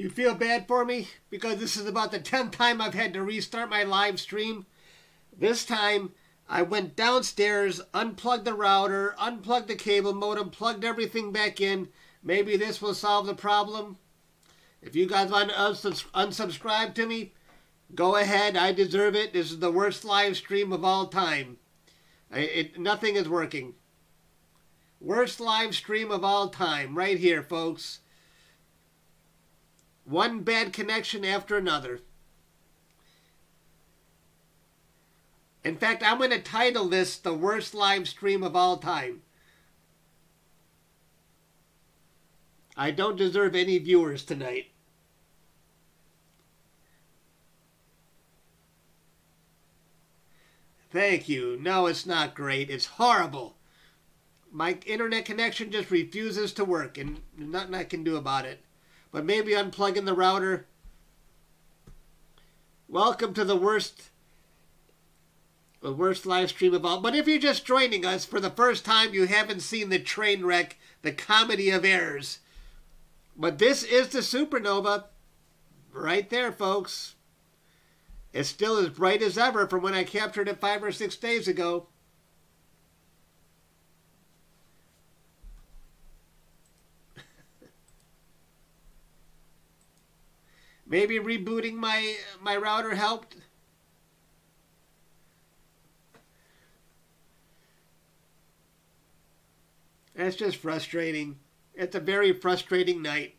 You feel bad for me? Because this is about the 10th time I've had to restart my live stream. This time, I went downstairs, unplugged the router, unplugged the cable modem, plugged everything back in. Maybe this will solve the problem. If you guys want to unsubscribe to me, go ahead. I deserve it. This is the worst live stream of all time. It, nothing is working. Worst live stream of all time, right here, folks. One bad connection after another. In fact, I'm going to title this the worst live stream of all time. I don't deserve any viewers tonight. Thank you. No, it's not great. It's horrible. My internet connection just refuses to work, and nothing I can do about it. But maybe unplugging the router. Welcome to the worst the worst live stream of all. But if you're just joining us for the first time, you haven't seen the train wreck, the comedy of errors. But this is the supernova right there, folks. It's still as bright as ever from when I captured it five or six days ago. Maybe rebooting my my router helped. That's just frustrating. It's a very frustrating night.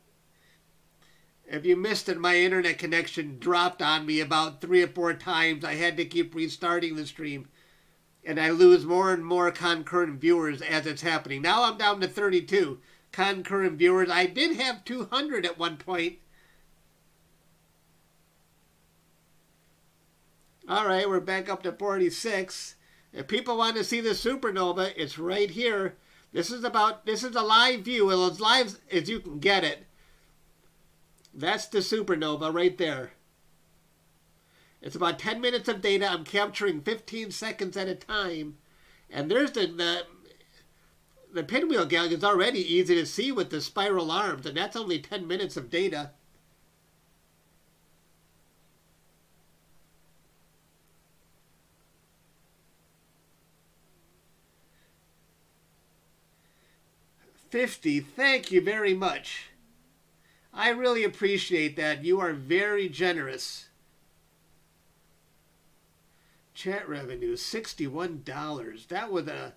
If you missed it, my internet connection dropped on me about three or four times. I had to keep restarting the stream. And I lose more and more concurrent viewers as it's happening. Now I'm down to 32 concurrent viewers. I did have 200 at one point. All right, we're back up to 46. If people want to see the supernova, it's right here. This is about, this is a live view, as live as you can get it. That's the supernova right there. It's about 10 minutes of data. I'm capturing 15 seconds at a time. And there's the, the, the pinwheel galaxy is already easy to see with the spiral arms, and that's only 10 minutes of data. Fifty, thank you very much. I really appreciate that. You are very generous. Chat revenue, $61. That was a...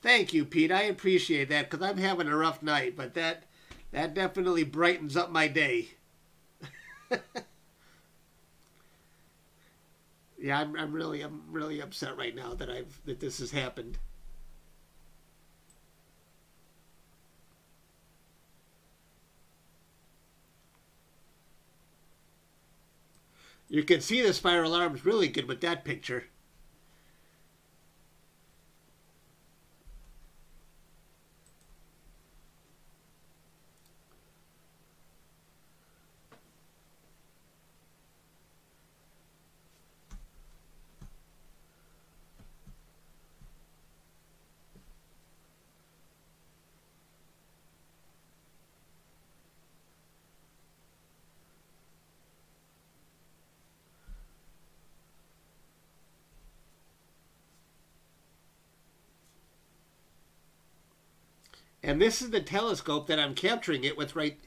Thank you, Pete. I appreciate that because I'm having a rough night, but that that definitely brightens up my day. yeah, I'm, I'm really I'm really upset right now that I've that this has happened. You can see the spiral arms really good with that picture. And this is the telescope that I'm capturing it with right,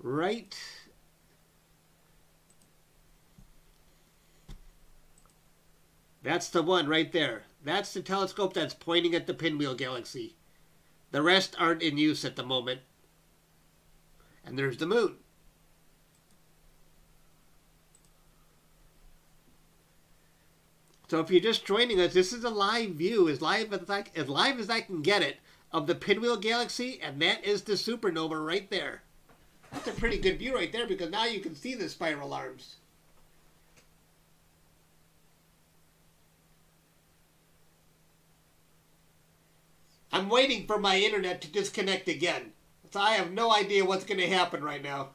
right. That's the one right there. That's the telescope that's pointing at the Pinwheel Galaxy. The rest aren't in use at the moment. And there's the moon. So if you're just joining us, this is a live view, as live as I, as live as I can get it of the Pinwheel Galaxy, and that is the supernova right there. That's a pretty good view right there because now you can see the spiral arms. I'm waiting for my internet to disconnect again. So I have no idea what's going to happen right now.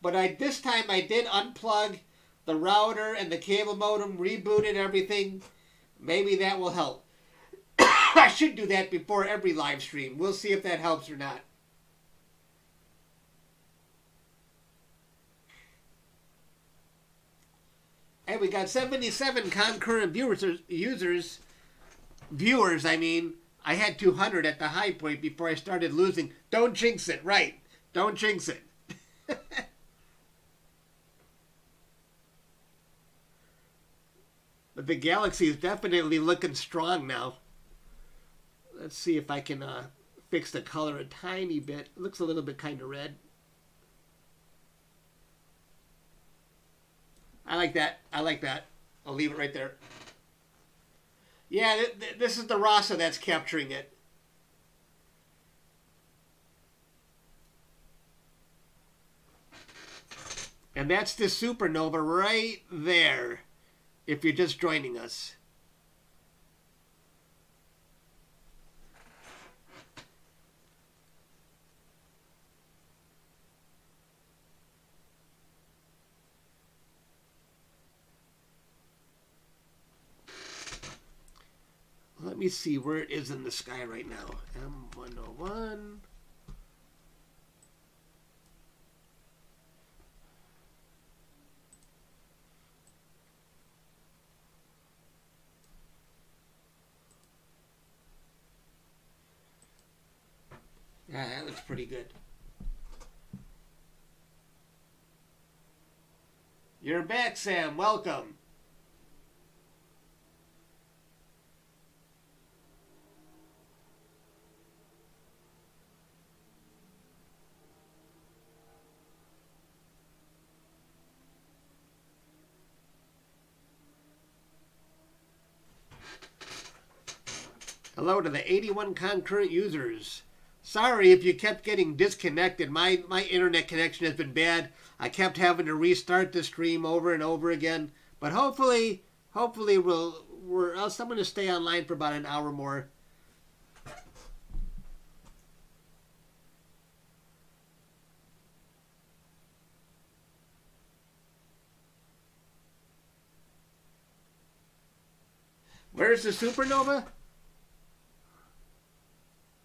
But I this time I did unplug the router and the cable modem, rebooted everything. Maybe that will help. I should do that before every live stream. We'll see if that helps or not. Hey, we got 77 concurrent viewers, users, viewers, I mean. I had 200 at the high point before I started losing. Don't jinx it, right. Don't jinx it. but the galaxy is definitely looking strong now. Let's see if I can uh, fix the color a tiny bit. It looks a little bit kind of red. I like that. I like that. I'll leave it right there. Yeah, th th this is the Rasa that's capturing it. And that's the supernova right there, if you're just joining us. Let me see where it is in the sky right now. M101. Yeah, that looks pretty good. You're back, Sam. Welcome. Hello to the 81 concurrent users. Sorry if you kept getting disconnected. My my internet connection has been bad. I kept having to restart the stream over and over again. But hopefully, hopefully we'll we're uh, I'm going to stay online for about an hour more. Where's the supernova?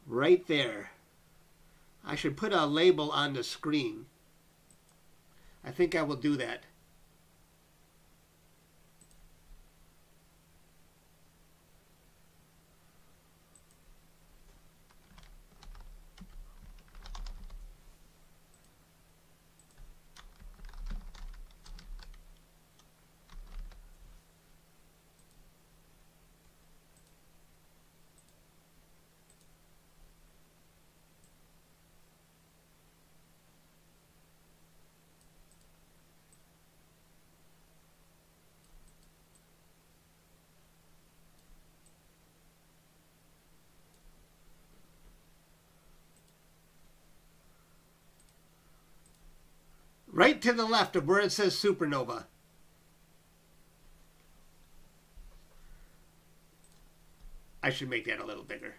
Right there. I should put a label on the screen. I think I will do that. To the left of where it says supernova. I should make that a little bigger.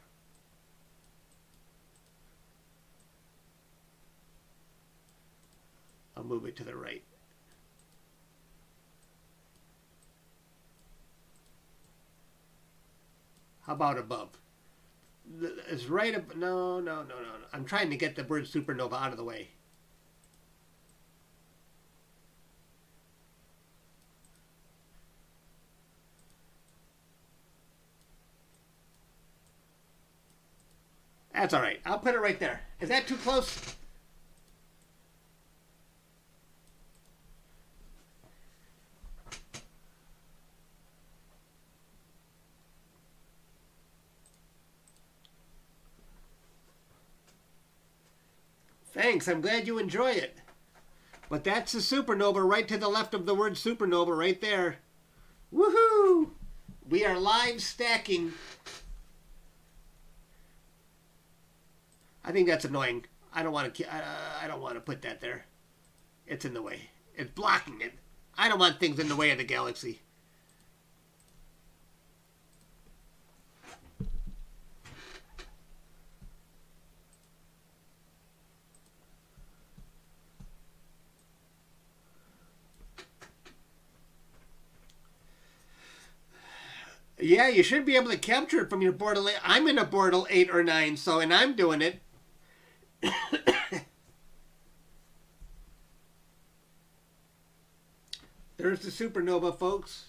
I'll move it to the right. How about above? It's right up. No, no, no, no, no. I'm trying to get the word supernova out of the way. That's all right. I'll put it right there. Is that too close? Thanks. I'm glad you enjoy it. But that's the supernova right to the left of the word supernova right there. Woohoo! We are live stacking I think that's annoying. I don't want to. Uh, I don't want to put that there. It's in the way. It's blocking it. I don't want things in the way of the galaxy. Yeah, you should be able to capture it from your Bortle. I'm in a Bortle 8 or 9, so, and I'm doing it. There's the supernova, folks.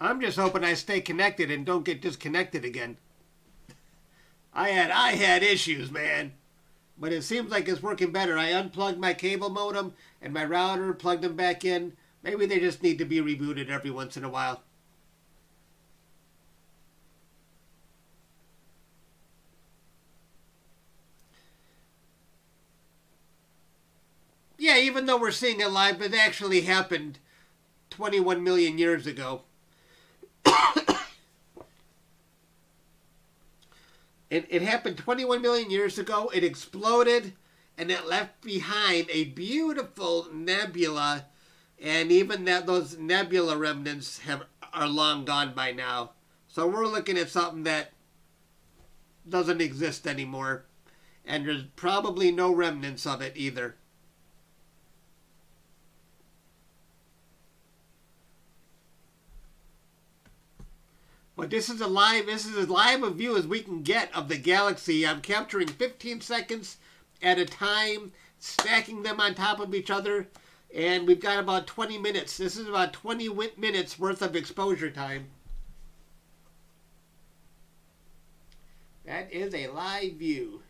I'm just hoping I stay connected and don't get disconnected again. I had I had issues, man. But it seems like it's working better. I unplugged my cable modem and my router, plugged them back in. Maybe they just need to be rebooted every once in a while. Yeah, even though we're seeing it live, it actually happened 21 million years ago. it, it happened 21 million years ago. It exploded and it left behind a beautiful nebula. And even that those nebula remnants have are long gone by now. So we're looking at something that doesn't exist anymore. And there's probably no remnants of it either. But this is a live, this is as live a view as we can get of the galaxy. I'm capturing 15 seconds at a time, stacking them on top of each other, and we've got about 20 minutes. This is about 20 minutes worth of exposure time. That is a live view.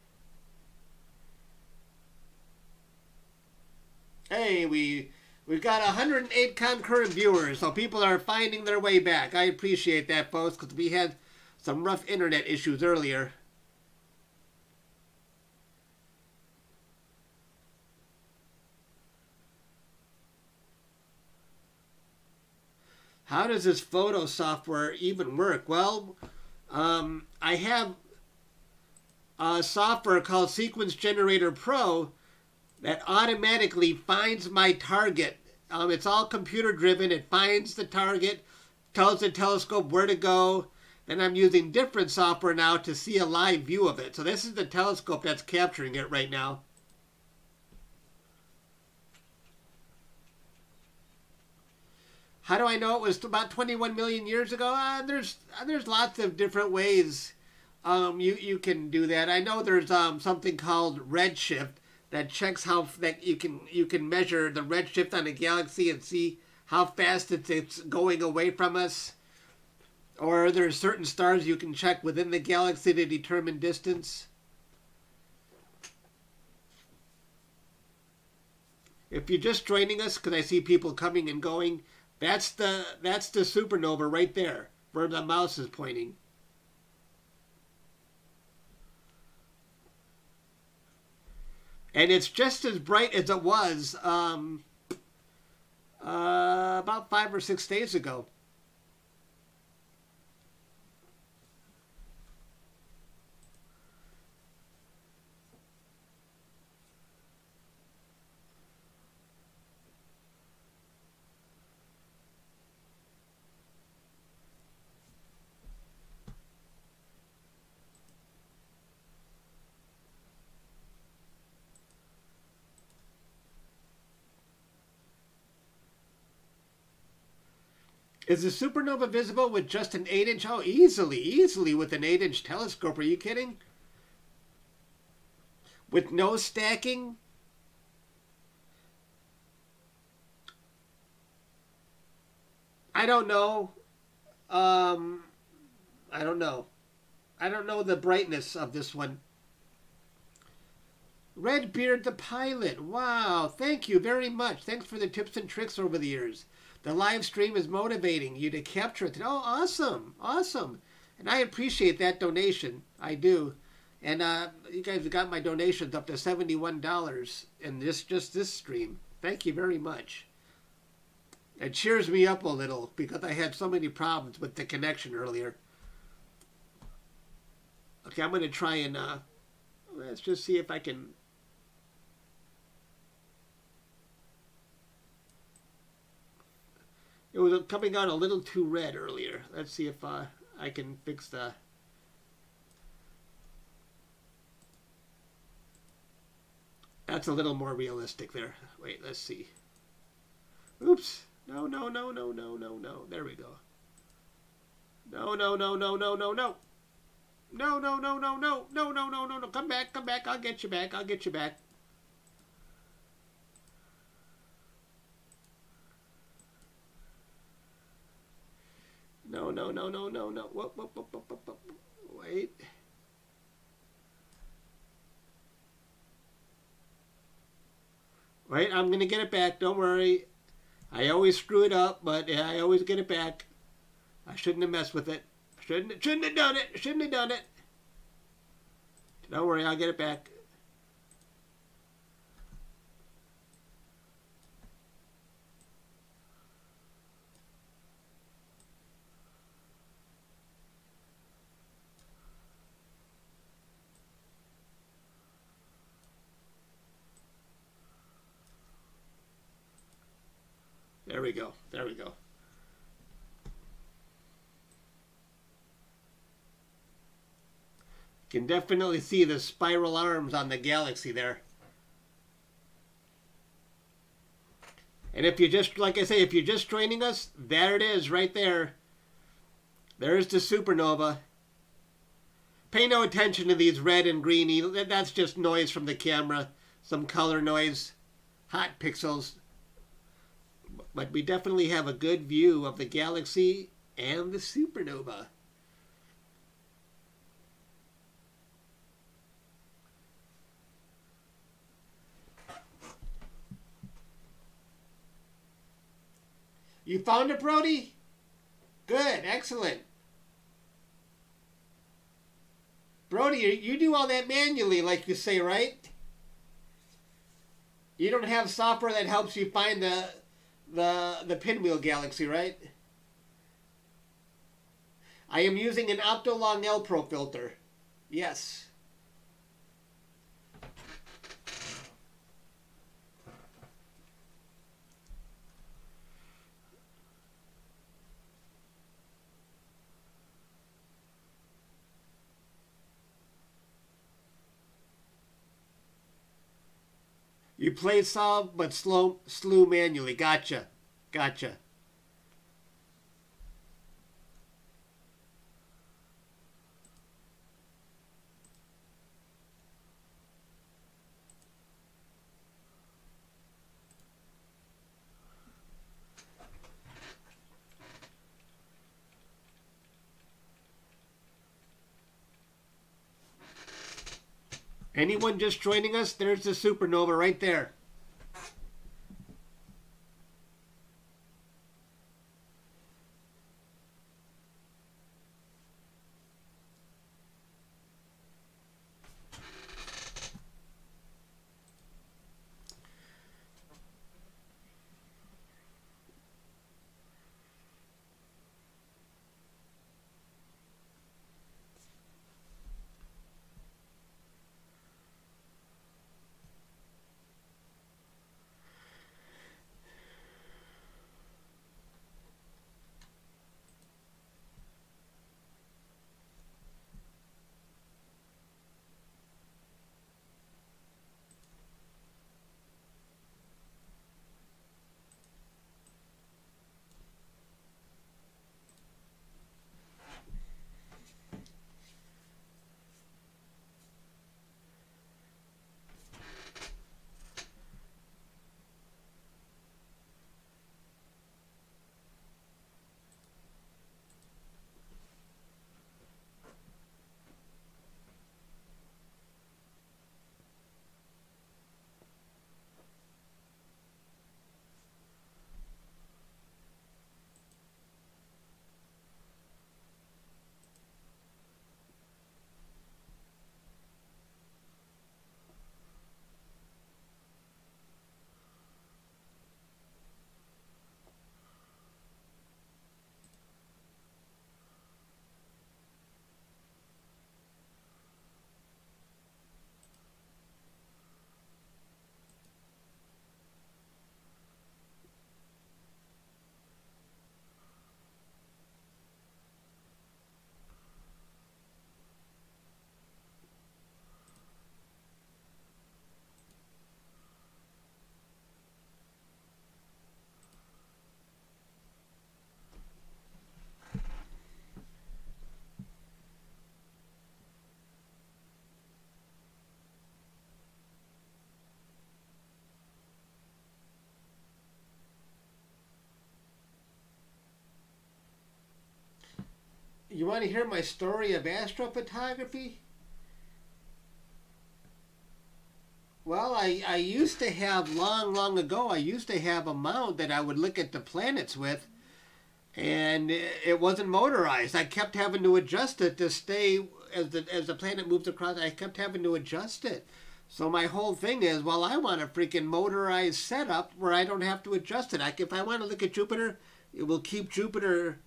Hey, we We've got 108 concurrent viewers, so people are finding their way back. I appreciate that, folks, because we had some rough internet issues earlier. How does this photo software even work? Well, um, I have a software called Sequence Generator Pro that automatically finds my target um, it's all computer driven. It finds the target, tells the telescope where to go. Then I'm using different software now to see a live view of it. So this is the telescope that's capturing it right now. How do I know it was about 21 million years ago? Uh, there's uh, there's lots of different ways um, you you can do that. I know there's um, something called redshift, that checks how that you can you can measure the redshift on a galaxy and see how fast it's, it's going away from us. Or there are certain stars you can check within the galaxy to determine distance. If you're just joining us, because I see people coming and going, that's the that's the supernova right there, where the mouse is pointing. And it's just as bright as it was um, uh, about five or six days ago. Is the supernova visible with just an 8 inch? Oh, easily, easily with an 8 inch telescope. Are you kidding? With no stacking? I don't know. Um, I don't know. I don't know the brightness of this one. Redbeard the pilot. Wow. Thank you very much. Thanks for the tips and tricks over the years. The live stream is motivating you to capture it. Oh, awesome, awesome. And I appreciate that donation. I do. And uh, you guys got my donations up to $71 in this just this stream. Thank you very much. It cheers me up a little because I had so many problems with the connection earlier. Okay, I'm going to try and uh, let's just see if I can It was coming out a little too red earlier. Let's see if uh, I can fix the... That's a little more realistic there. Wait, let's see. Oops. No, no, no, no, no, no, no. There we go. No, no, no, no, no, no, no. No, no, no, no, no, no, no, no, no, no. Come back, come back. I'll get you back. I'll get you back. No, no, no, no, no, no. Whoop, whoop, whoop, whoop, whoop, whoop. Wait. Wait, I'm going to get it back. Don't worry. I always screw it up, but I always get it back. I shouldn't have messed with it. Shouldn't, shouldn't have done it. Shouldn't have done it. Don't worry, I'll get it back. There we go. There we go. You can definitely see the spiral arms on the galaxy there. And if you just, like I say, if you're just joining us, there it is right there. There's the supernova. Pay no attention to these red and green. That's just noise from the camera. Some color noise. Hot pixels. But we definitely have a good view of the galaxy and the supernova. You found it, Brody? Good, excellent. Brody, you do all that manually, like you say, right? You don't have software that helps you find the the the pinwheel galaxy, right? I am using an Optolong L Pro filter. Yes. You plate solve, but slow, slew manually. Gotcha. Gotcha. Anyone just joining us? There's the supernova right there. You want to hear my story of astrophotography? Well, I, I used to have long, long ago, I used to have a mount that I would look at the planets with, and it wasn't motorized. I kept having to adjust it to stay as the as the planet moves across. I kept having to adjust it. So my whole thing is, well, I want a freaking motorized setup where I don't have to adjust it. I, if I want to look at Jupiter, it will keep Jupiter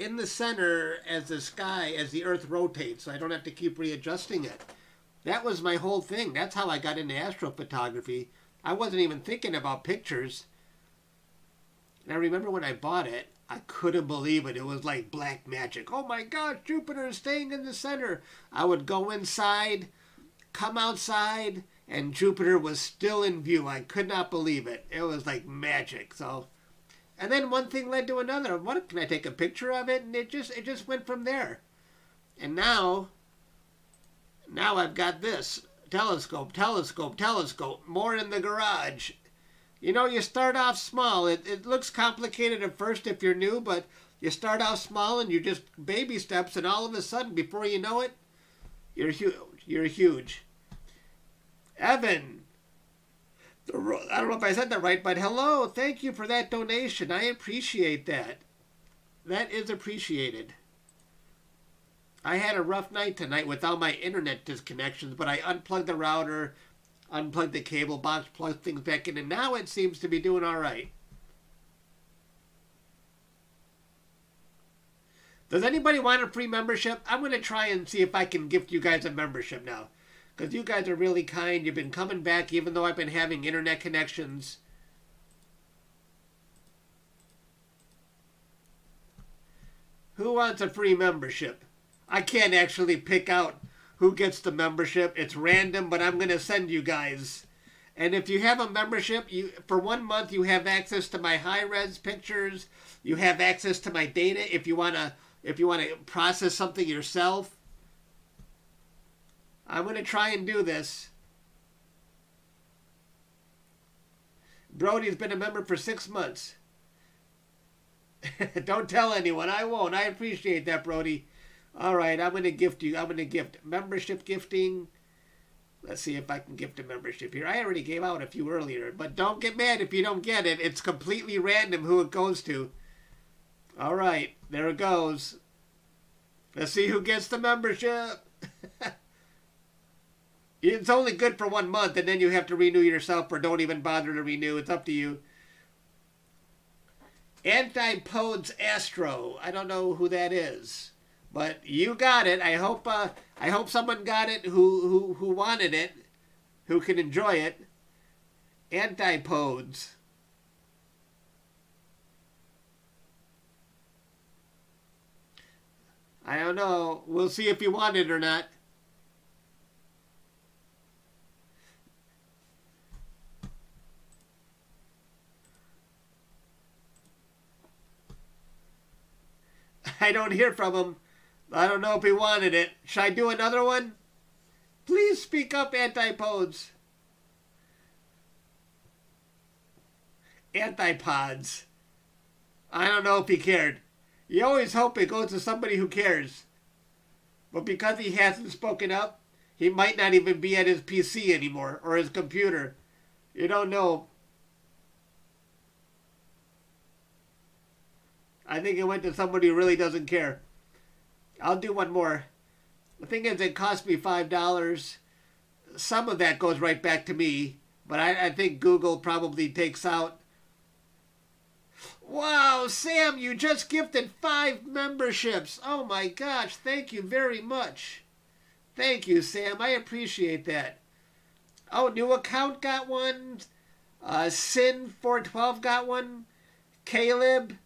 in the center as the sky, as the Earth rotates. So I don't have to keep readjusting it. That was my whole thing. That's how I got into astrophotography. I wasn't even thinking about pictures. And I remember when I bought it, I couldn't believe it. It was like black magic. Oh my gosh, Jupiter is staying in the center. I would go inside come outside and Jupiter was still in view. I could not believe it. It was like magic. So, and then one thing led to another. What can I take a picture of it? And it just it just went from there. And now, now I've got this telescope, telescope, telescope. More in the garage. You know, you start off small. It it looks complicated at first if you're new, but you start off small and you just baby steps, and all of a sudden, before you know it, you're huge. You're huge. Evan. I don't know if I said that right, but hello. Thank you for that donation. I appreciate that. That is appreciated. I had a rough night tonight with all my internet disconnections, but I unplugged the router, unplugged the cable box, plugged things back in, and now it seems to be doing all right. Does anybody want a free membership? I'm going to try and see if I can gift you guys a membership now. Because you guys are really kind. You've been coming back even though I've been having internet connections. Who wants a free membership? I can't actually pick out who gets the membership. It's random, but I'm going to send you guys. And if you have a membership, you for one month you have access to my high-res pictures. You have access to my data if you want to if you want to process something yourself. I'm going to try and do this. Brody's been a member for six months. Don't tell anyone. I won't. I appreciate that, Brody. All right, I'm going to gift you. I'm going to gift membership gifting. Let's see if I can gift a membership here. I already gave out a few earlier, but don't get mad if you don't get it. It's completely random who it goes to. All right, there it goes. Let's see who gets the membership. it's only good for one month, and then you have to renew yourself, or don't even bother to renew. It's up to you. Antipodes Astro. I don't know who that is, but you got it. I hope. Uh, I hope someone got it who who who wanted it, who can enjoy it. Antipodes. I don't know. We'll see if you want it or not. I don't hear from him. I don't know if he wanted it. Should I do another one? Please speak up, antipodes. Antipods. I don't know if he cared. You always hope it goes to somebody who cares. But because he hasn't spoken up, he might not even be at his PC anymore or his computer. You don't know. I think it went to somebody who really doesn't care. I'll do one more. The thing is, it cost me $5. Some of that goes right back to me, but I, I think Google probably takes out Wow, Sam, you just gifted five memberships. Oh my gosh, thank you very much. Thank you, Sam. I appreciate that. Oh, new account got one. Uh, Sin412 got one. Caleb,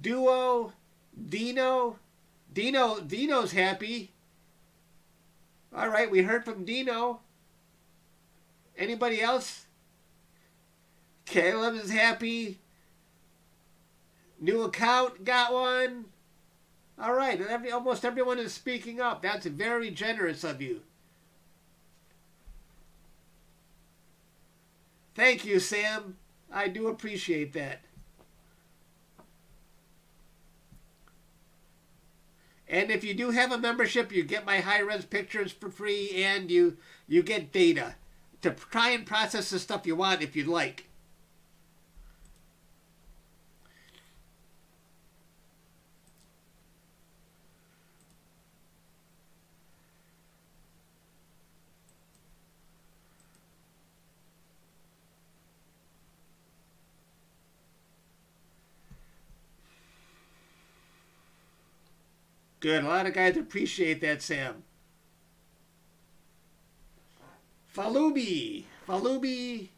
Duo, Dino. Dino, Dino's happy. All right, we heard from Dino. Anybody else? Caleb is happy. New account, got one. All right, and every, almost everyone is speaking up. That's very generous of you. Thank you, Sam. I do appreciate that. And if you do have a membership, you get my high res pictures for free, and you you get data to try and process the stuff you want if you'd like. Good. A lot of guys appreciate that, Sam. Falubi. Falubi.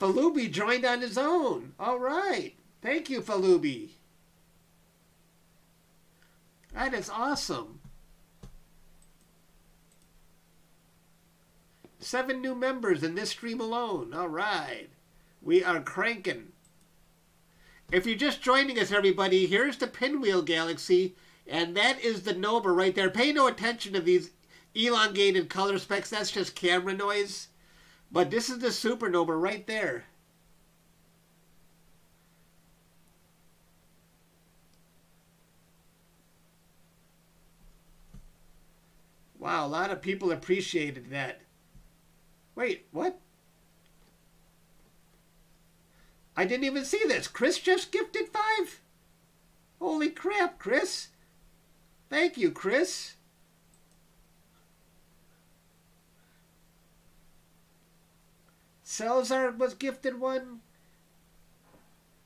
Falubi joined on his own. All right. Thank you, Falubi. That is awesome. Seven new members in this stream alone. All right. We are cranking. If you're just joining us, everybody, here's the Pinwheel Galaxy, and that is the Nova right there. Pay no attention to these elongated color specks. That's just camera noise. But this is the supernova right there. Wow, a lot of people appreciated that. Wait, what? I didn't even see this. Chris just gifted five? Holy crap, Chris. Thank you, Chris. Salazar was gifted one.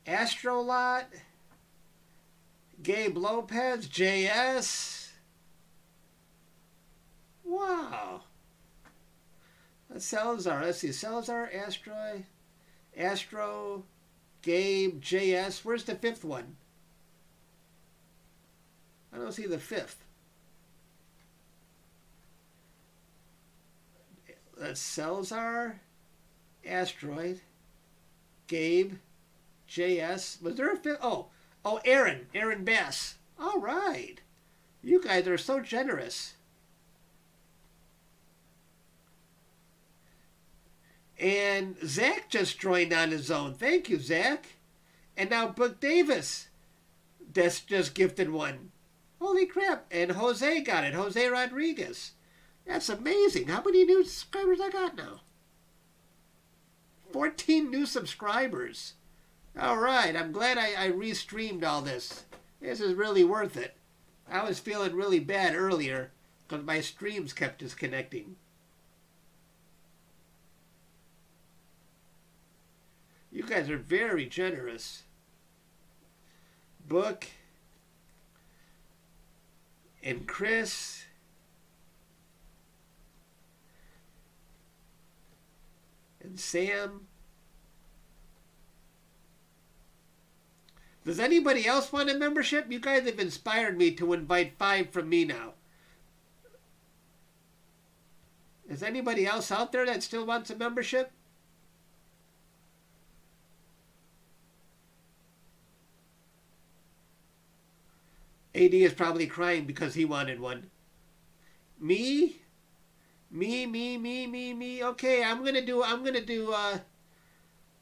Astrolot. Gabe Lopez. JS. Wow. Salazar. Let's see. Salazar, Astro, Astro, Gabe, JS. Where's the fifth one? I don't see the fifth. That's Salazar, Asteroid, Gabe, JS. Was there a fifth? Oh, oh, Aaron, Aaron Bass. All right. You guys are so generous. And Zach just joined on his own. Thank you, Zach. And now Book Davis that's just gifted one. Holy crap. And Jose got it. Jose Rodriguez. That's amazing. How many new subscribers I got now? 14 new subscribers. All right. I'm glad I, I restreamed all this. This is really worth it. I was feeling really bad earlier because my streams kept disconnecting. You guys are very generous. Book and Chris and Sam. Does anybody else want a membership? You guys have inspired me to invite five from me now. Is anybody else out there that still wants a membership? AD is probably crying because he wanted one. Me? Me, me, me, me, me. Okay, I'm gonna do, I'm gonna do, uh,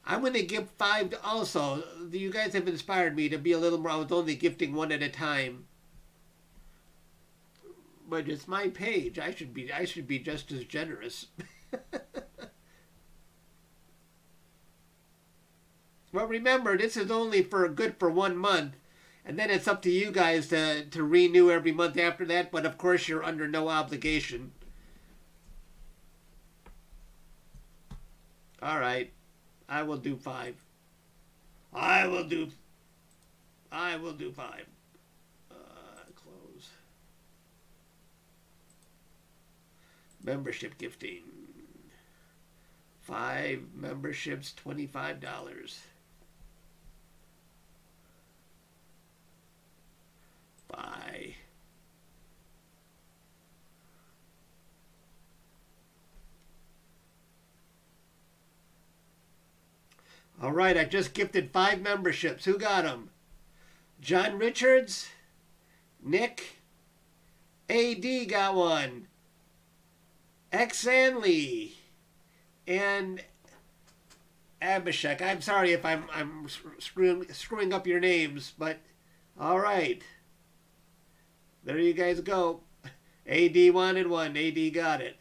I'm gonna give five also. You guys have inspired me to be a little more, I was only gifting one at a time. But it's my page. I should be, I should be just as generous. well, remember, this is only for good for one month. And then it's up to you guys to, to renew every month after that, but of course you're under no obligation. All right. I will do five. I will do I will do five. Uh, close. Membership gifting. Five memberships, $25. Bye. All right, I just gifted five memberships. Who got them? John Richards, Nick, AD got one, X and Abhishek. I'm sorry if I'm I'm screwing, screwing up your names, but all right. There you guys go. AD wanted one. AD got it.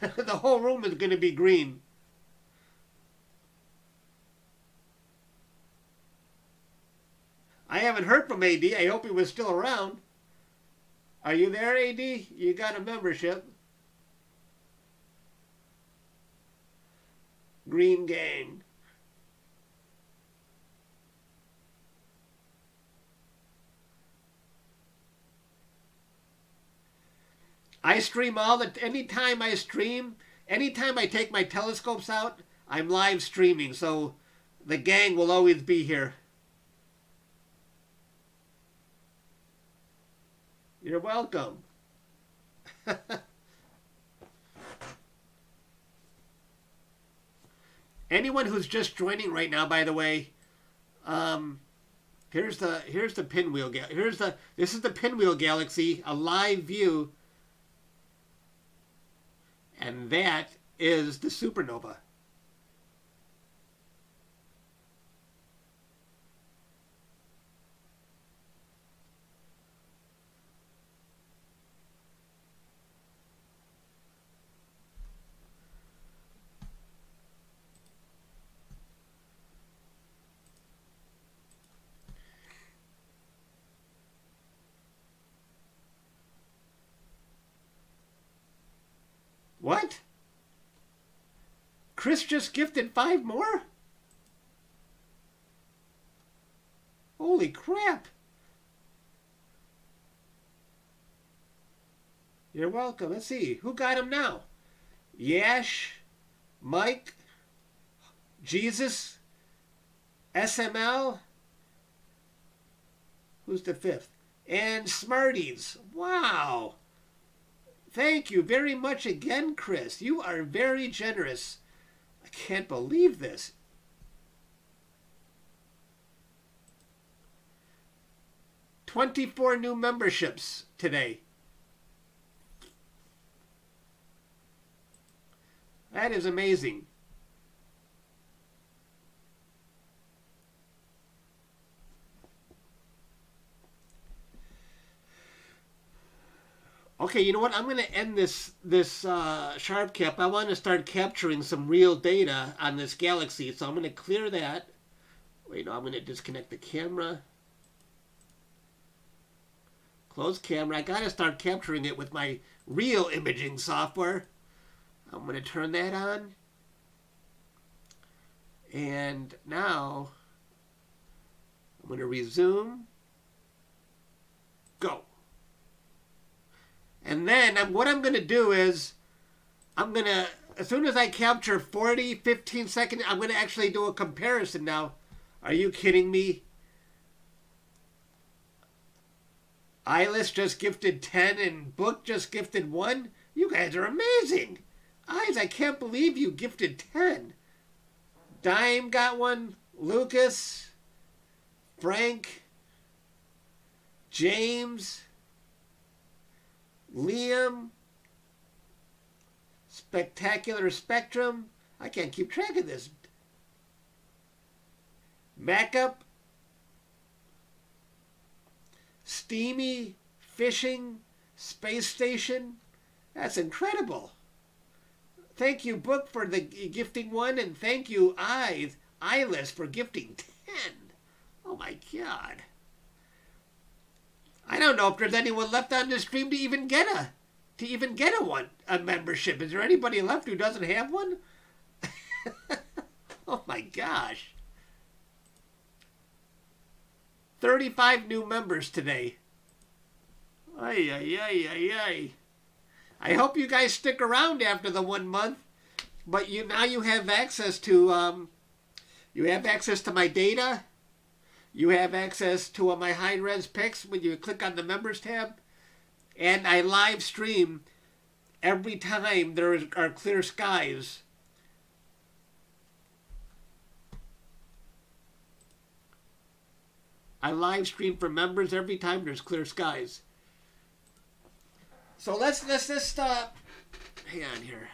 the whole room is going to be green. I haven't heard from AD. I hope he was still around. Are you there, AD? You got a membership. Green Gang. I stream all the anytime I stream, anytime I take my telescopes out, I'm live streaming, so the gang will always be here. You're welcome. Anyone who's just joining right now, by the way, um, here's the here's the pinwheel. Here's the this is the pinwheel galaxy, a live view and that is the supernova. What? Chris just gifted five more? Holy crap. You're welcome. Let's see. Who got him now? Yash, Mike, Jesus, SML. Who's the fifth? And Smarties. Wow. Thank you very much again, Chris. You are very generous. I can't believe this. Twenty-four new memberships today. That is amazing. Okay, you know what? I'm going to end this this uh, SharpCap. I want to start capturing some real data on this galaxy, so I'm going to clear that. Wait, no, I'm going to disconnect the camera. Close camera. I got to start capturing it with my real imaging software. I'm going to turn that on. And now I'm going to resume. Go. And then what I'm going to do is I'm going to, as soon as I capture 40, 15 seconds, I'm going to actually do a comparison now. Are you kidding me? Eyeless just gifted 10 and Book just gifted 1? You guys are amazing. Eyes, I can't believe you gifted 10. Dime got one. Lucas. Frank. James. Liam, Spectacular Spectrum. I can't keep track of this. Backup, Steamy, Fishing, Space Station. That's incredible. Thank you, Book, for the gifting one, and thank you, Eyes, Eyeless, for gifting 10. Oh my God. Don't know if there's anyone left on the stream to even get a to even get a one a membership. Is there anybody left who doesn't have one? oh my gosh. 35 new members today. Ay, ay, ay, ay, ay. I hope you guys stick around after the one month. But you now you have access to um, you have access to my data. You have access to my high res pics when you click on the members tab. And I live stream every time there are clear skies. I live stream for members every time there's clear skies. So let's let's just uh, hang on here.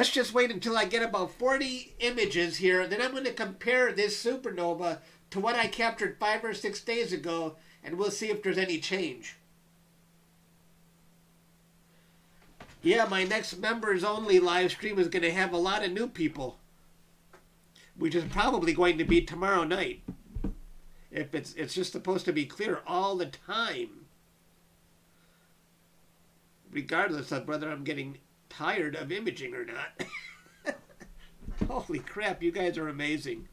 Let's just wait until I get about 40 images here. Then I'm going to compare this supernova to what I captured five or six days ago, and we'll see if there's any change. Yeah, my next members only live stream is going to have a lot of new people, which is probably going to be tomorrow night. If it's it's just supposed to be clear all the time, regardless of whether I'm getting tired of imaging or not. Holy crap, you guys are amazing.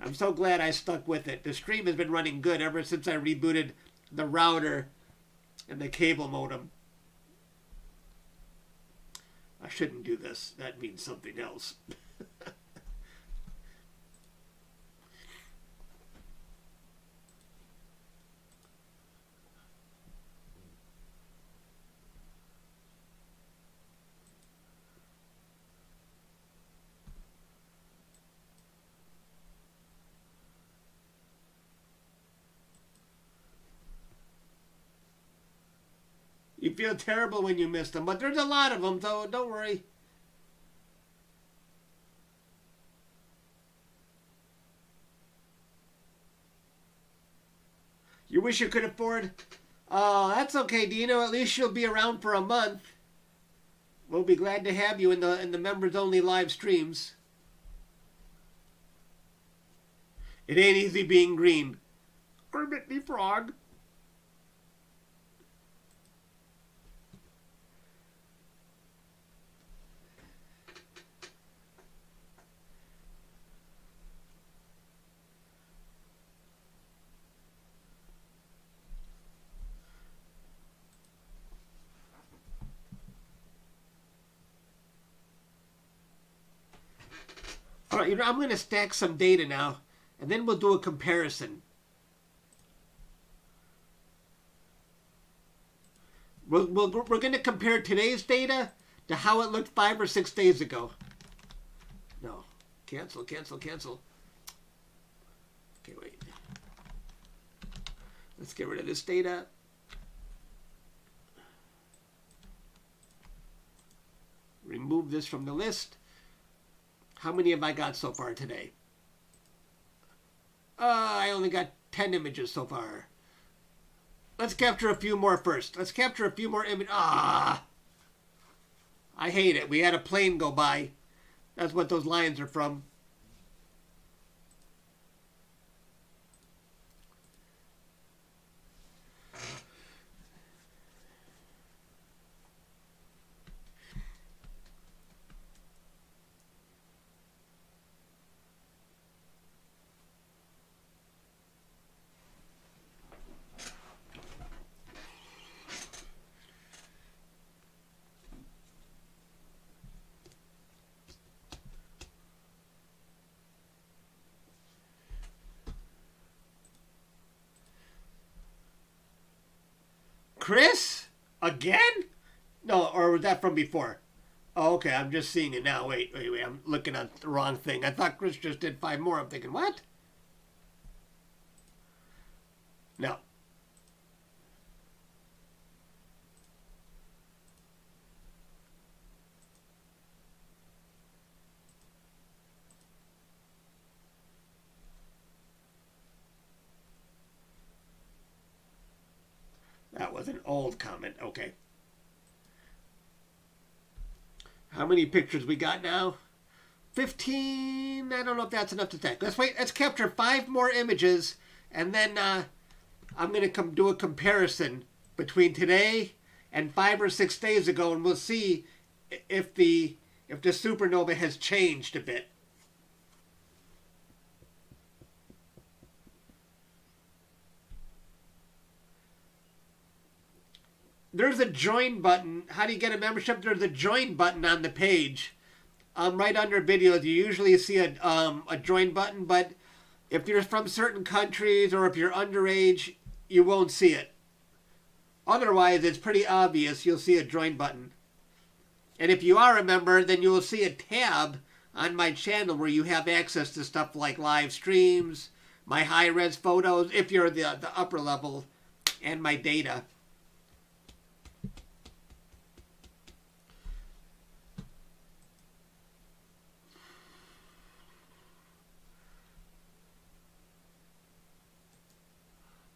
I'm so glad I stuck with it. The stream has been running good ever since I rebooted the router and the cable modem. I shouldn't do this. That means something else. feel terrible when you miss them, but there's a lot of them, so don't worry. You wish you could afford? Oh, that's okay, Dino. At least you'll be around for a month. We'll be glad to have you in the in the members only live streams. It ain't easy being green. Kermit the Frog. You know, I'm going to stack some data now, and then we'll do a comparison. We're, we're, we're going to compare today's data to how it looked five or six days ago. No. Cancel, cancel, cancel. Okay, wait. Let's get rid of this data. Remove this from the list. How many have I got so far today? Uh, I only got 10 images so far. Let's capture a few more first. Let's capture a few more images. Ah! I hate it. We had a plane go by. That's what those lines are from. Chris? Again? No, or was that from before? Oh, okay, I'm just seeing it now. Wait, wait, wait. I'm looking at the wrong thing. I thought Chris just did five more. I'm thinking, what? No. Okay. How many pictures we got now? 15. I don't know if that's enough to take. Let's wait. Let's capture five more images, and then uh, I'm going to come do a comparison between today and five or six days ago, and we'll see if the if the supernova has changed a bit. There's a join button. How do you get a membership? There's a join button on the page. Um, right under videos, you usually see a, um, a join button, but if you're from certain countries or if you're underage, you won't see it. Otherwise, it's pretty obvious. You'll see a join button. And if you are a member, then you will see a tab on my channel where you have access to stuff like live streams, my high-res photos, if you're the, the upper level, and my data.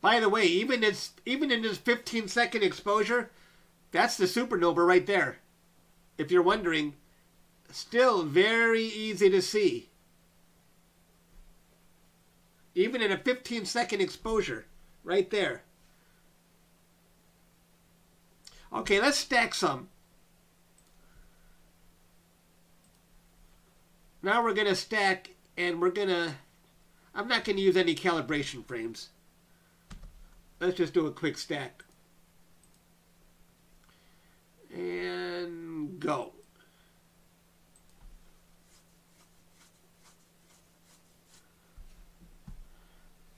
By the way, even its even in this 15 second exposure, that's the supernova right there. If you're wondering, still very easy to see. Even in a 15 second exposure, right there. Okay, let's stack some. Now we're going to stack and we're going to, I'm not going to use any calibration frames. Let's just do a quick stack. And go.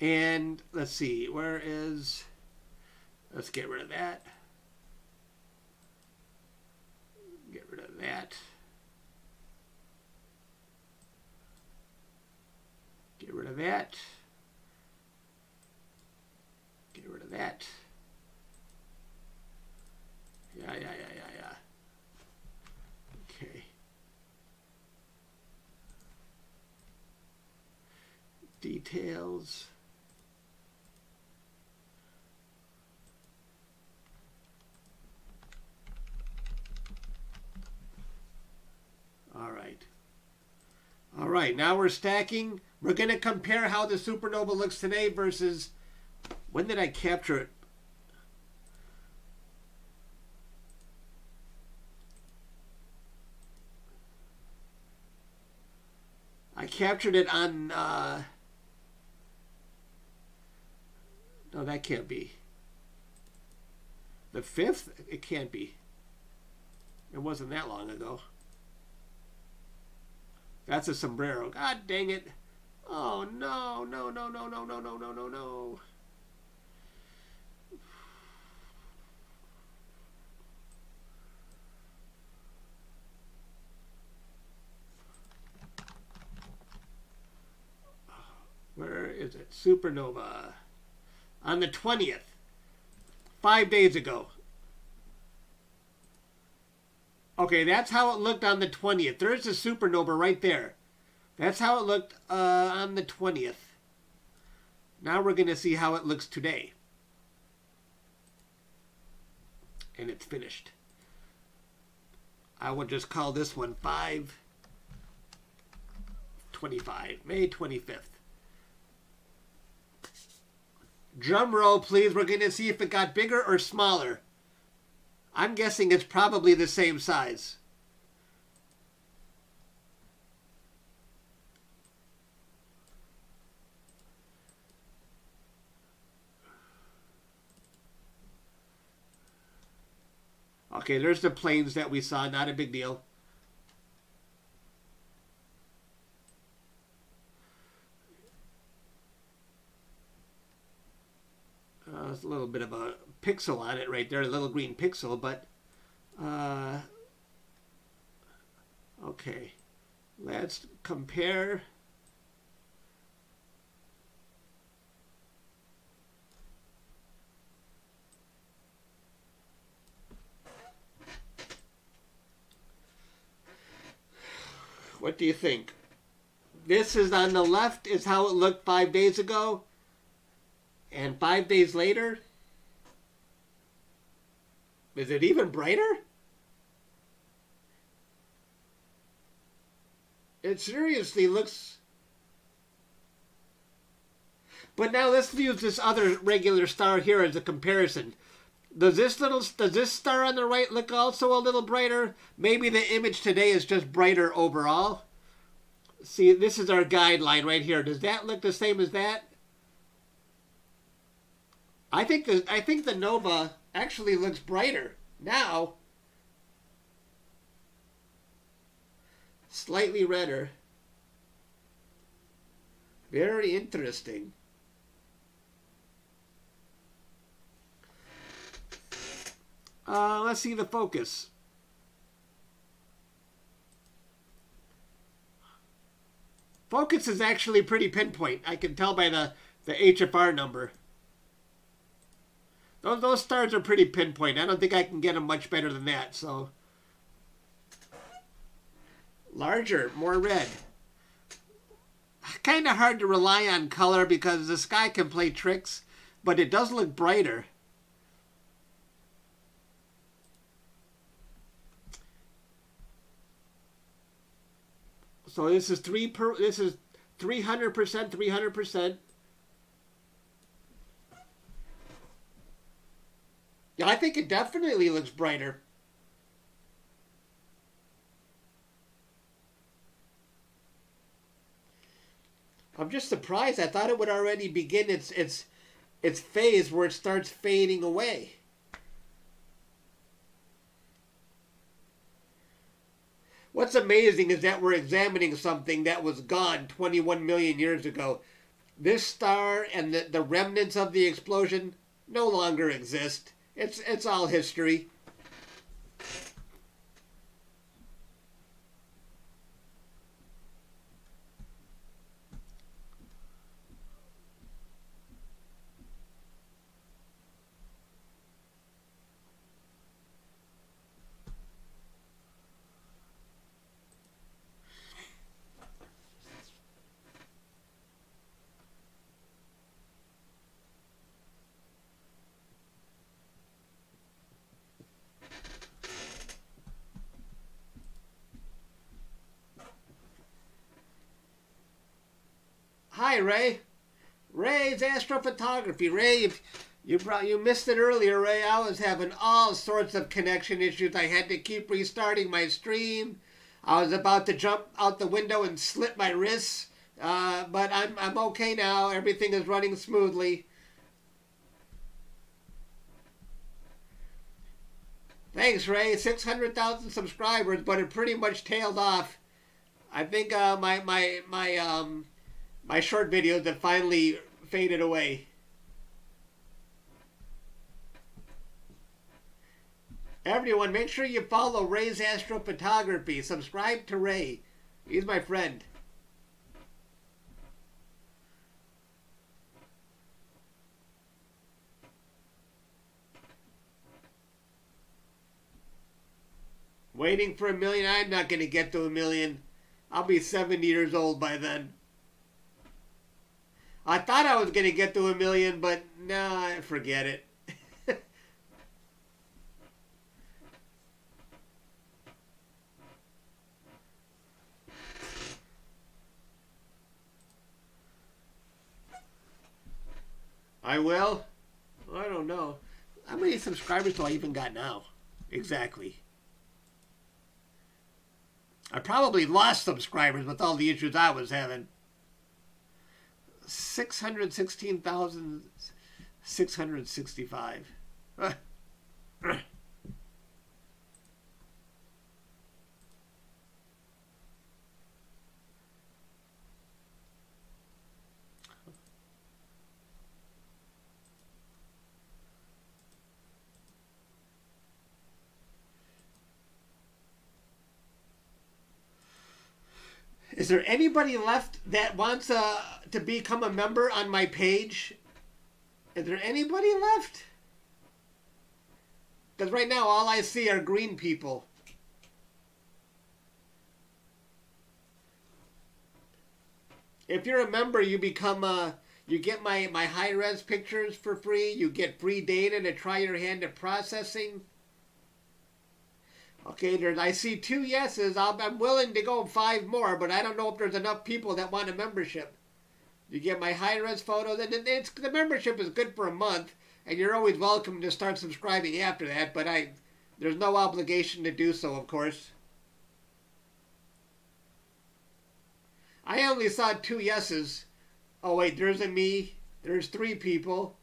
And let's see, where is, let's get rid of that. Get rid of that. Get rid of that. Get rid of that. Yeah, yeah, yeah, yeah, yeah. Okay. Details. All right. All right, now we're stacking. We're going to compare how the supernova looks today versus when did I capture it? I captured it on. Uh, no, that can't be. The fifth? It can't be. It wasn't that long ago. That's a sombrero. God dang it. Oh, no, no, no, no, no, no, no, no, no, no. Where is it? Supernova. On the 20th. Five days ago. Okay, that's how it looked on the 20th. There's a supernova right there. That's how it looked uh, on the 20th. Now we're going to see how it looks today. And it's finished. I will just call this one 525, May 25th. Drum roll, please. We're going to see if it got bigger or smaller. I'm guessing it's probably the same size. Okay, there's the planes that we saw. Not a big deal. There's a little bit of a pixel on it right there, a little green pixel, but uh, okay, let's compare. What do you think? This is on the left is how it looked five days ago. And five days later, is it even brighter? It seriously looks... But now let's use this other regular star here as a comparison. Does this little does this star on the right look also a little brighter? Maybe the image today is just brighter overall. See, this is our guideline right here. Does that look the same as that? I think the I think the Nova actually looks brighter now. Slightly redder. Very interesting. Uh, let's see the focus. Focus is actually pretty pinpoint. I can tell by the, the HFR number. Those, those stars are pretty pinpoint. I don't think I can get them much better than that, so. Larger, more red. Kind of hard to rely on color because the sky can play tricks, but it does look brighter. So this is three per, this is 300%, 300%. I think it definitely looks brighter. I'm just surprised. I thought it would already begin its its its phase where it starts fading away. What's amazing is that we're examining something that was gone 21 million years ago. This star and the, the remnants of the explosion no longer exist. It's it's all history. Hi, Ray. Ray's astrophotography. Ray, you brought, you missed it earlier, Ray. I was having all sorts of connection issues. I had to keep restarting my stream. I was about to jump out the window and slit my wrists, uh, but I'm I'm okay now. Everything is running smoothly. Thanks, Ray. Six hundred thousand subscribers, but it pretty much tailed off. I think uh, my my my um my short video that finally faded away. Everyone, make sure you follow Ray's Astrophotography. Subscribe to Ray. He's my friend. Waiting for a million? I'm not going to get to a million. I'll be 70 years old by then. I thought I was going to get to a million, but nah, forget it. I will? I don't know. How many subscribers do I even got now? Exactly. I probably lost subscribers with all the issues I was having. 616,665. Is there anybody left that wants uh, to become a member on my page? Is there anybody left? Because right now all I see are green people. If you're a member, you become a. Uh, you get my, my high res pictures for free. You get free data to try your hand at processing. Okay, there's, I see two yeses. i am willing to go five more, but I don't know if there's enough people that want a membership. You get my high-res photos, and it's, the membership is good for a month, and you're always welcome to start subscribing after that, but I, there's no obligation to do so, of course. I only saw two yeses. Oh, wait, there's a me. There's three people.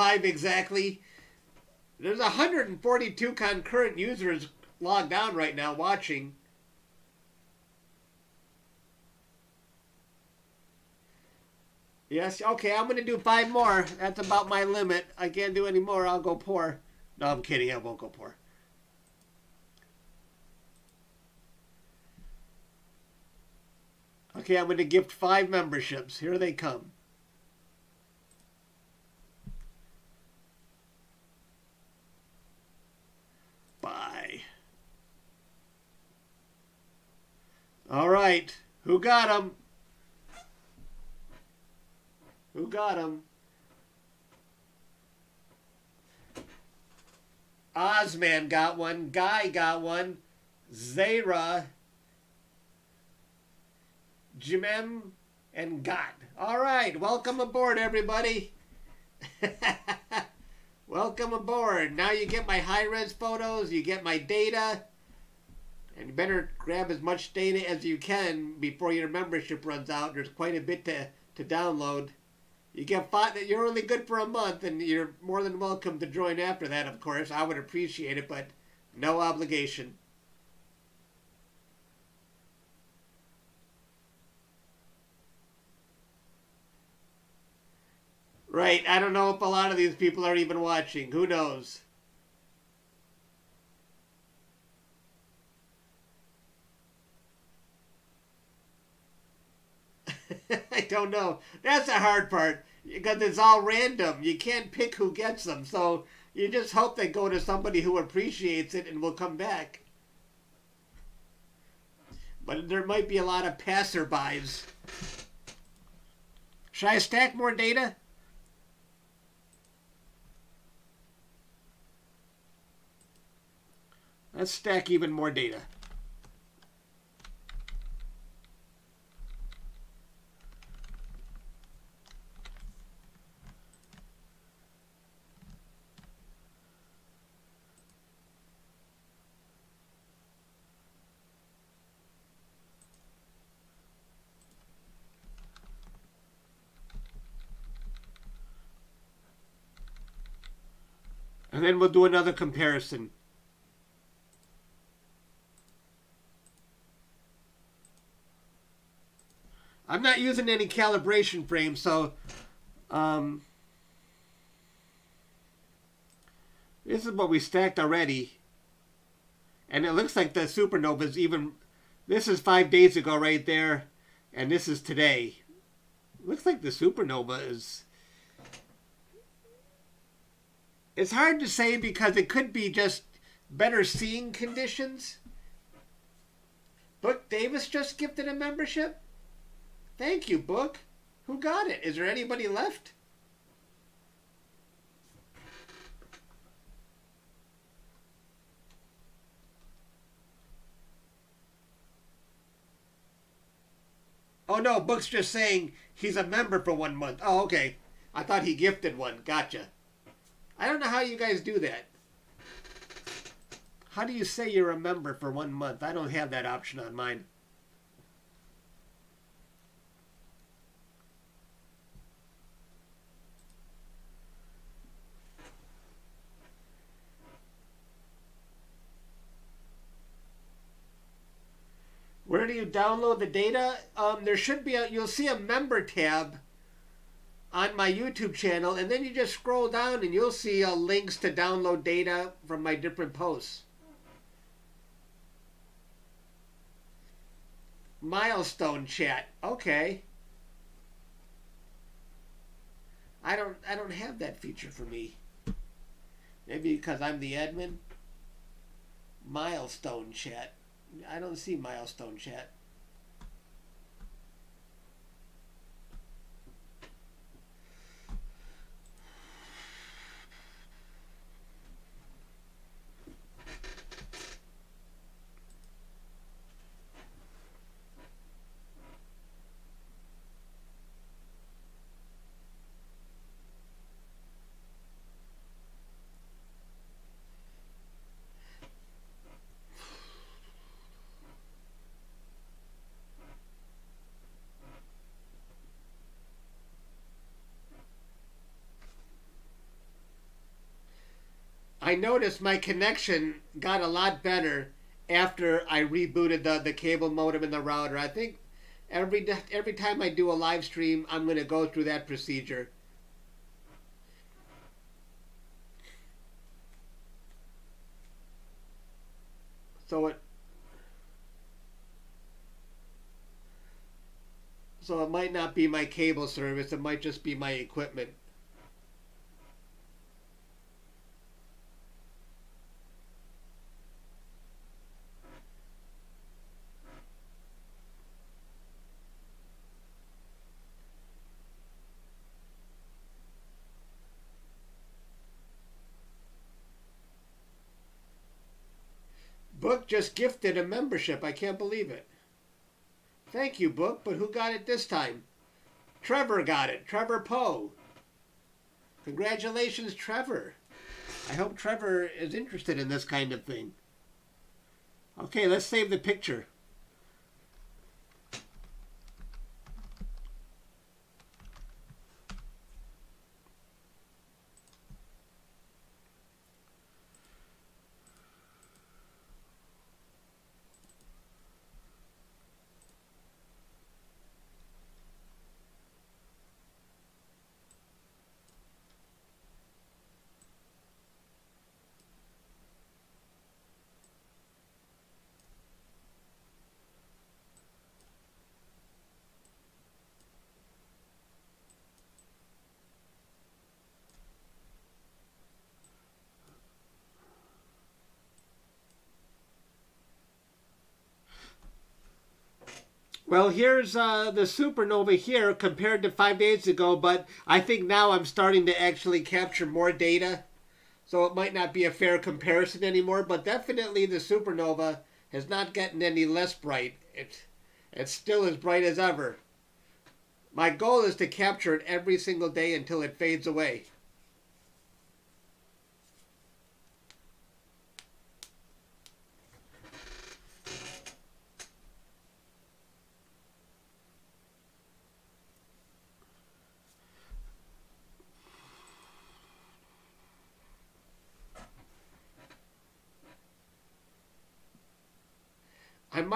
Five exactly. There's 142 concurrent users logged on right now watching. Yes, okay, I'm going to do five more. That's about my limit. I can't do any more. I'll go poor. No, I'm kidding. I won't go poor. Okay, I'm going to gift five memberships. Here they come. All right. Who got him? Who got him? Ozman got one. Guy got one. Zara. Jimem and God. All right. Welcome aboard, everybody. welcome aboard. Now you get my high-res photos. You get my data. And you better grab as much data as you can before your membership runs out. There's quite a bit to, to download. You get five, you're only good for a month, and you're more than welcome to join after that, of course. I would appreciate it, but no obligation. Right, I don't know if a lot of these people are even watching. Who knows? I don't know. That's the hard part because it's all random. You can't pick who gets them. So you just hope they go to somebody who appreciates it and will come back. But there might be a lot of passerbys. Should I stack more data? Let's stack even more data. And then we'll do another comparison. I'm not using any calibration frame, so um, this is what we stacked already. And it looks like the supernova is even, this is five days ago right there, and this is today. Looks like the supernova is, it's hard to say because it could be just better seeing conditions. Book Davis just gifted a membership? Thank you, book. Who got it? Is there anybody left? Oh no, Book's just saying he's a member for one month. Oh, okay. I thought he gifted one. Gotcha. I don't know how you guys do that. How do you say you're a member for one month? I don't have that option on mine. Where do you download the data? Um, there should be a, you'll see a member tab on my YouTube channel, and then you just scroll down and you'll see uh, links to download data from my different posts. Milestone chat. Okay. I don't I don't have that feature for me. Maybe because I'm the admin. Milestone chat. I don't see milestone chat. I noticed my connection got a lot better after I rebooted the, the cable modem and the router. I think every every time I do a live stream, I'm going to go through that procedure. So it so it might not be my cable service, it might just be my equipment. Book just gifted a membership. I can't believe it. Thank you, Book, but who got it this time? Trevor got it. Trevor Poe. Congratulations, Trevor. I hope Trevor is interested in this kind of thing. Okay, let's save the picture. Well, here's uh, the supernova here compared to five days ago, but I think now I'm starting to actually capture more data. So it might not be a fair comparison anymore, but definitely the supernova has not gotten any less bright. It, it's still as bright as ever. My goal is to capture it every single day until it fades away.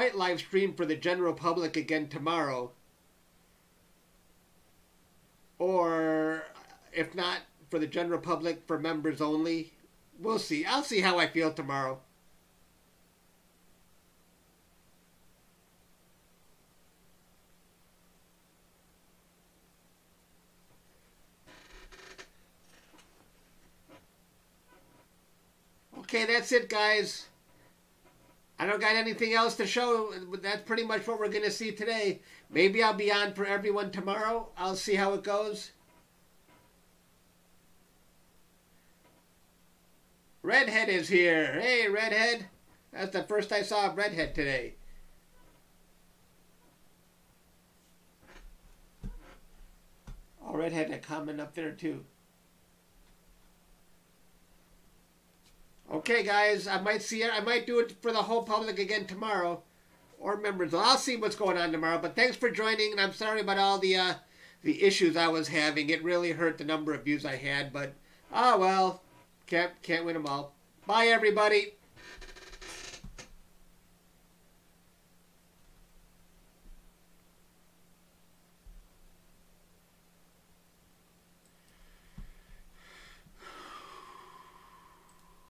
Might live stream for the general public again tomorrow. Or if not for the general public, for members only. We'll see. I'll see how I feel tomorrow. Okay, that's it, guys. I don't got anything else to show. That's pretty much what we're going to see today. Maybe I'll be on for everyone tomorrow. I'll see how it goes. Redhead is here. Hey, Redhead. That's the first I saw of Redhead today. Oh, Redhead had a comment up there too. Okay, guys, I might see it. I might do it for the whole public again tomorrow, or members. I'll see what's going on tomorrow. But thanks for joining, and I'm sorry about all the uh, the issues I was having. It really hurt the number of views I had, but ah oh, well, can't can't win them all. Bye, everybody.